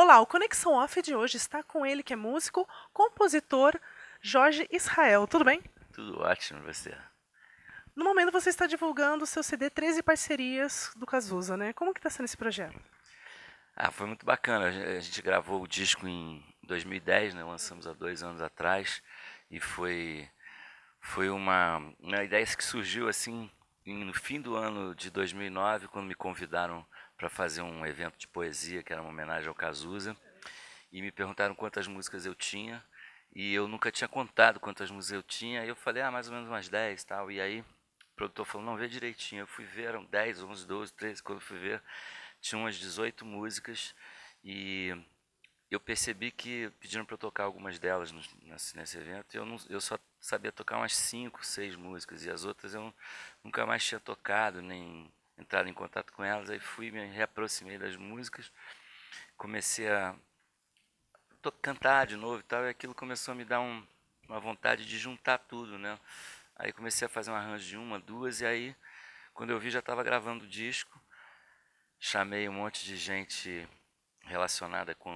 Olá, o Conexão Off de hoje está com ele, que é músico, compositor, Jorge Israel. Tudo bem? Tudo ótimo, você. No momento você está divulgando o seu CD 13 Parcerias do Cazuza, né? Como que está sendo esse projeto? Ah, foi muito bacana. A gente gravou o disco em 2010, né? Lançamos há dois anos atrás e foi foi uma, uma ideia que surgiu assim no fim do ano de 2009, quando me convidaram para fazer um evento de poesia, que era uma homenagem ao Cazuza, e me perguntaram quantas músicas eu tinha, e eu nunca tinha contado quantas músicas eu tinha, e eu falei, ah, mais ou menos umas 10 tal, e aí o produtor falou, não, vê direitinho, eu fui ver, eram 10, 11, 12, 13, quando eu fui ver, tinha umas 18 músicas, e eu percebi que pediram para eu tocar algumas delas nesse, nesse, evento. Eu, não, eu só sabia tocar umas cinco, seis músicas e as outras eu nunca mais tinha tocado nem entrado em contato com elas. Aí fui me reaproximei das músicas, comecei a cantar de novo e tal. E aquilo começou a me dar um, uma vontade de juntar tudo, né? Aí comecei a fazer um arranjo de uma, duas e aí quando eu vi já estava gravando o disco. Chamei um monte de gente relacionada com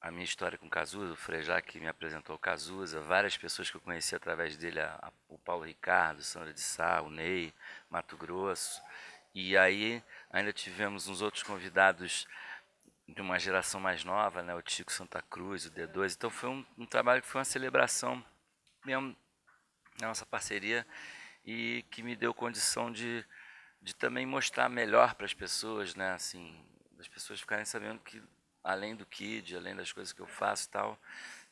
a minha história com Cazuza, o Frejá que me apresentou o Cazuza, várias pessoas que eu conheci através dele, a, a, o Paulo Ricardo, Sandra de Sá, o Ney, Mato Grosso. E aí ainda tivemos uns outros convidados de uma geração mais nova, né, o Tico Santa Cruz, o D2. Então foi um, um trabalho que foi uma celebração mesmo na nossa parceria e que me deu condição de, de também mostrar melhor para as pessoas, né, assim, das pessoas ficarem sabendo que além do Kid, além das coisas que eu faço e tal,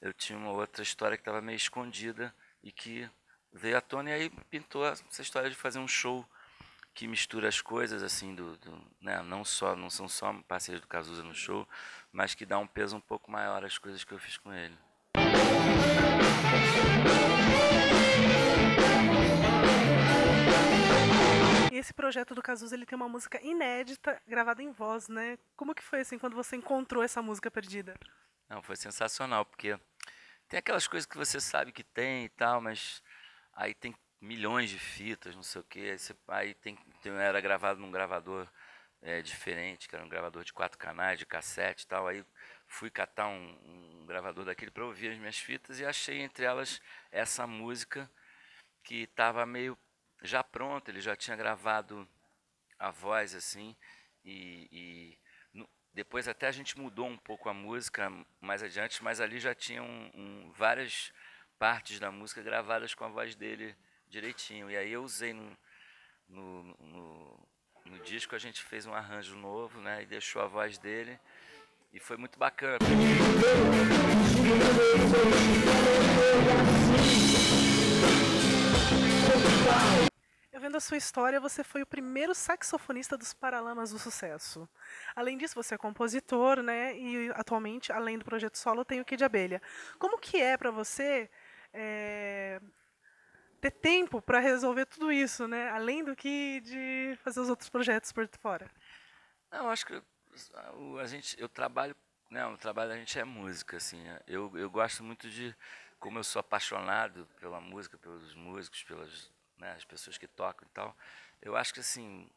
eu tinha uma outra história que estava meio escondida e que veio à tona. E aí pintou essa história de fazer um show que mistura as coisas assim do, do né, não só não são só parceiros do Cazuza no show, mas que dá um peso um pouco maior às coisas que eu fiz com ele. esse projeto do Cazuza ele tem uma música inédita gravada em voz, né? Como que foi assim quando você encontrou essa música perdida? Não, foi sensacional, porque tem aquelas coisas que você sabe que tem e tal, mas aí tem milhões de fitas, não sei o quê. Aí, tem, tem, era gravado num gravador é, diferente, que era um gravador de quatro canais, de cassete e tal. Aí fui catar um, um gravador daquele para ouvir as minhas fitas e achei entre elas essa música que estava meio já pronto, ele já tinha gravado a voz assim e, e depois até a gente mudou um pouco a música mais adiante, mas ali já tinham um, várias partes da música gravadas com a voz dele direitinho. E aí eu usei no, no, no, no disco, a gente fez um arranjo novo, né? E deixou a voz dele. E foi muito bacana. Eu vendo a sua história, você foi o primeiro saxofonista dos Paralamas do Sucesso. Além disso, você é compositor, né? E atualmente, além do projeto solo, tem o Kid Abelha. Como que é para você é, ter tempo para resolver tudo isso, né? Além do que de fazer os outros projetos por fora. Não, acho que a gente, eu trabalho, né? O trabalho da gente é música, assim. Eu, eu gosto muito de, como eu sou apaixonado pela música, pelos músicos, pelas né, as pessoas que tocam e tal. Eu acho que assim,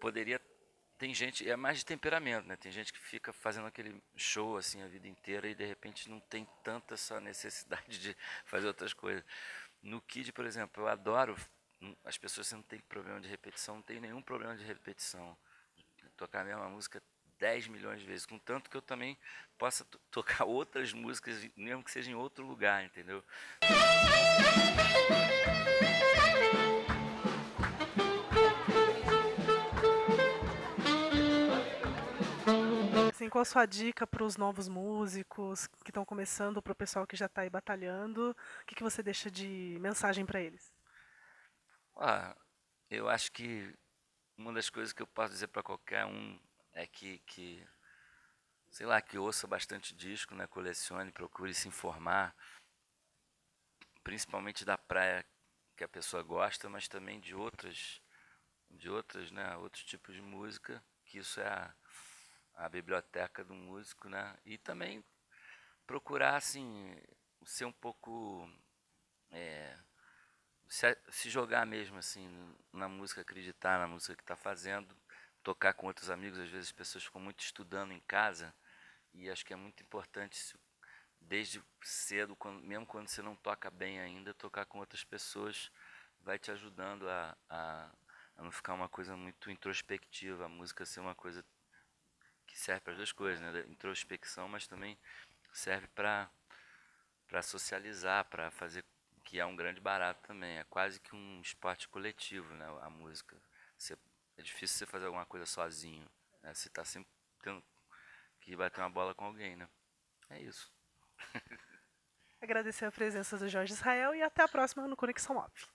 poderia tem gente, é mais de temperamento, né? Tem gente que fica fazendo aquele show assim a vida inteira e de repente não tem tanta essa necessidade de fazer outras coisas. No Kid, por exemplo, eu adoro as pessoas não têm problema de repetição, não tem nenhum problema de repetição. Tocar a mesma música 10 milhões de vezes, com tanto que eu também possa tocar outras músicas, mesmo que seja em outro lugar, entendeu? Assim, qual a sua dica para os novos músicos que estão começando, para o pessoal que já está aí batalhando? O que, que você deixa de mensagem para eles? Ah, eu acho que uma das coisas que eu posso dizer para qualquer um é que, que, sei lá, que ouça bastante disco, né, colecione, procure se informar, principalmente da praia que a pessoa gosta, mas também de outras, de outras, né, outros tipos de música, que isso é a, a biblioteca do músico, né, e também procurar, assim, ser um pouco, é, se, se jogar mesmo, assim, na música, acreditar na música que está fazendo, tocar com outros amigos, às vezes as pessoas ficam muito estudando em casa e acho que é muito importante desde cedo, quando, mesmo quando você não toca bem ainda, tocar com outras pessoas vai te ajudando a, a, a não ficar uma coisa muito introspectiva, a música ser uma coisa serve para as duas coisas, né? introspecção, mas também serve para para socializar, para fazer que é um grande barato também. É quase que um esporte coletivo, né? A música. Você, é difícil você fazer alguma coisa sozinho. Né? Você está sempre tendo que bater uma bola com alguém, né? É isso. Agradecer a presença do Jorge Israel e até a próxima no Conexão Off.